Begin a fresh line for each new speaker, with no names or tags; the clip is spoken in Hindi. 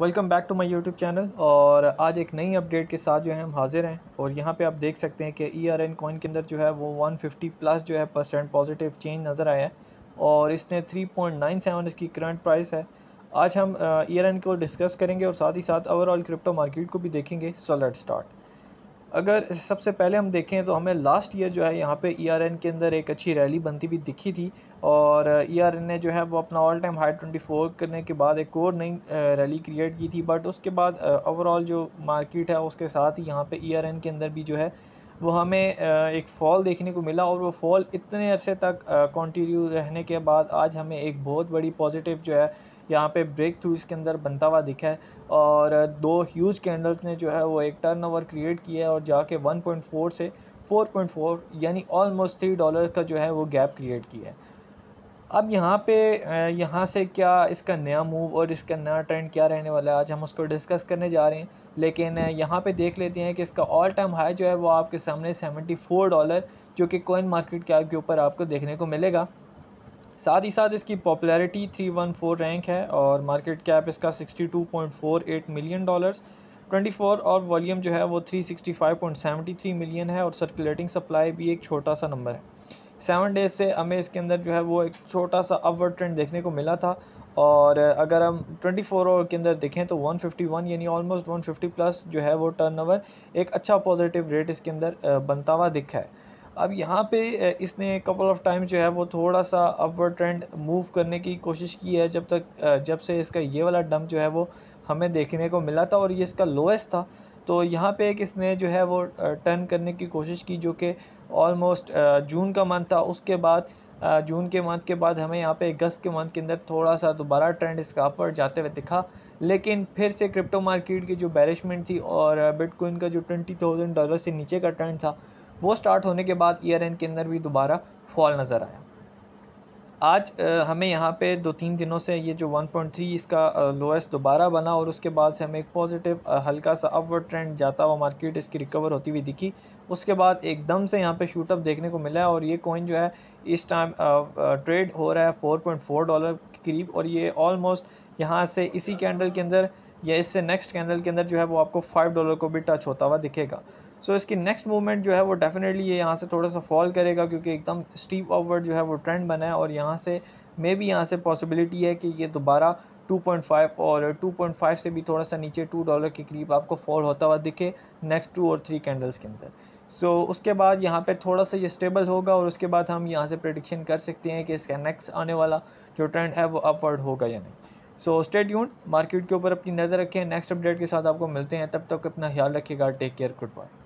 Welcome back to my YouTube channel और आज एक नई अपडेट के साथ जो है हम हाजिर हैं और यहाँ पे आप देख सकते हैं कि ई आर एन कॉइन के अंदर जो है वो 150 प्लस जो है परसेंट पॉजिटिव चेंज नज़र आया है और इसने 3.97 इसकी करंट प्राइस है। आज हम ई आर एन को डिस्कस करेंगे और साथ ही साथ ओवरऑल क्रिप्टो मार्केट को भी देखेंगे। सो लेट स्टार्ट अगर सबसे पहले हम देखें तो हमें लास्ट ईयर जो है, यहाँ पे ईआरएन e के अंदर एक अच्छी रैली बनती हुई दिखी थी और ईआरएन e ने जो है वो अपना ऑल टाइम हाई 24 करने के बाद एक और नई रैली क्रिएट की थी बट उसके बाद ओवरऑल जो मार्केट है उसके साथ ही यहाँ पे ईआरएन e के अंदर भी जो है वो हमें एक फॉल देखने को मिला और वो फॉल इतने अरसे तक कंटिन्यू रहने के बाद आज हमें एक बहुत बड़ी पॉजिटिव जो है, यहाँ पे ब्रेक थ्रू इसके अंदर बनता हुआ दिखा है और दो ह्यूज कैंडल्स ने जो है वो एक टर्न ओवर क्रिएट किया है और जाके 1.4 से 4.4 यानी ऑलमोस्ट थ्री डॉलर का जो है वो गैप क्रिएट किया है। अब यहाँ पे यहाँ से क्या इसका नया मूव और इसका नया ट्रेंड क्या रहने वाला है? आज हम उसको डिस्कस करने जा रहे हैं। लेकिन यहाँ पे देख लेते हैं कि इसका ऑल टाइम हाई जो है वो आपके सामने 74 डॉलर जो कि कोइन मार्केट कैप के ऊपर आपको देखने को मिलेगा। साथ ही साथ इसकी पॉपुलैरिटी 314 रैंक है और मार्केट कैप इसका 62.48 मिलियन डॉलर्स 24 और वॉल्यूम जो है वो 365.73 मिलियन है और सर्कुलेटिंग सप्लाई भी एक छोटा सा नंबर है। सेवन डेज़ से हमें इसके अंदर जो है वो एक छोटा सा अपवर्ड ट्रेंड देखने को मिला था। और अगर हम 24 आवर के अंदर देखें तो 151 यानी ऑलमोस्ट 150 प्लस जो है वो टर्नओवर एक अच्छा पॉजिटिव रेट इसके अंदर बनता हुआ दिखा है। अब यहाँ पे इसने कपल ऑफ़ टाइम जो है वो थोड़ा सा अपवर्ड ट्रेंड मूव करने की कोशिश की है जब तक जब से इसका ये वाला डम जो है वो हमें देखने को मिला था और ये इसका लोएस्ट था। तो यहाँ पे एक इसने जो है वो टर्न करने की कोशिश की जो कि ऑलमोस्ट जून का मंथ था। उसके बाद जून के मंथ के बाद हमें यहाँ पे अगस्त के मंथ के अंदर थोड़ा सा दोबारा ट्रेंड इसका अपवर्ड जाते हुए दिखा। लेकिन फिर से क्रिप्टो मार्केट की जो बैरिशमेंट थी और बिटकॉइन का जो ट्वेंटी थाउज़ेंड डॉलर से नीचे का ट्रेंड था, वो स्टार्ट होने के बाद ईयर एंड के अंदर भी दोबारा फॉल नज़र आया। आज हमें यहाँ पे दो तीन दिनों से ये जो 1.3 इसका लोएस्ट दोबारा बना और उसके बाद से हमें एक पॉजिटिव हल्का सा अपवर्ड ट्रेंड जाता हुआ मार्केट इसकी रिकवर होती हुई दिखी। उसके बाद एकदम से यहाँ पे शूटअप देखने को मिला है और ये कॉइन जो है, इस टाइम ट्रेड हो रहा है 4.4 डॉलर के करीब और ये ऑलमोस्ट यहाँ से इसी कैंडल के अंदर या इससे नेक्स्ट कैंडल के अंदर जो है वो आपको फाइव डॉलर को भी टच होता हुआ दिखेगा। सो so, इसकी नेक्स्ट मूवमेंट जो है वो डेफिनेटली ये यहाँ से थोड़ा सा फॉल करेगा क्योंकि एकदम स्टीप ऑफवर्ड जो है वो ट्रेंड बना है और यहाँ से मे भी यहाँ से पॉसिबिलिटी है कि ये दोबारा 2.5 और 2.5 से भी थोड़ा सा नीचे 2 डॉलर के करीब आपको फॉल होता हुआ दिखे नेक्स्ट टू और थ्री कैंडल्स के अंदर। सो so, उसके बाद यहाँ पे थोड़ा सा ये स्टेबल होगा और उसके बाद हम यहाँ से प्रडिक्शन कर सकते हैं कि इसका नेक्स्ट आने वाला जो ट्रेंड है वो अपवर्ड होगा या नहीं। सो स्टेट यून मार्केट के ऊपर अपनी नज़र रखें नेक्स्ट अपडेट के साथ आपको मिलते हैं तब तक अपना ख्याल रखिएगा टेक केयर गुड बाय